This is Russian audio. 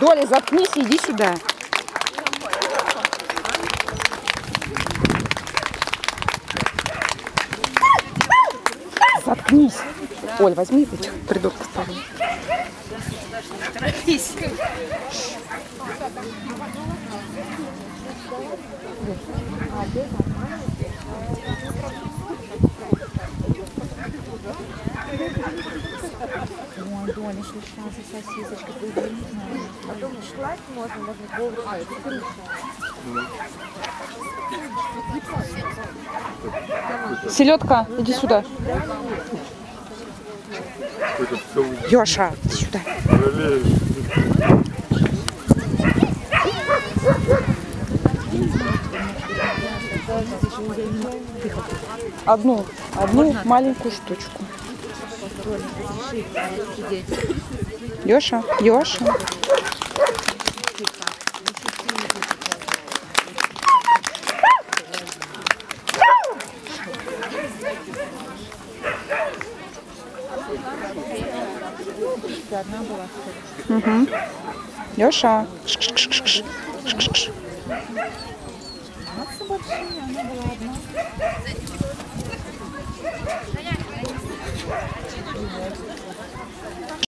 Доля, заткнись иди сюда. Заткнись. Оль, возьми этих придурков с тобой. Ой, Если сейчас за сосисочкой. Потом шлать можно, можно голову. Селедка, иди сюда. Ёша, иди сюда. Одну, одну маленькую штучку. Ёша, Ёша. Одна была. Ёша. Кш-кш-кш-кш. Кш-кш-кш. Масса большая, она была одна. Thank you.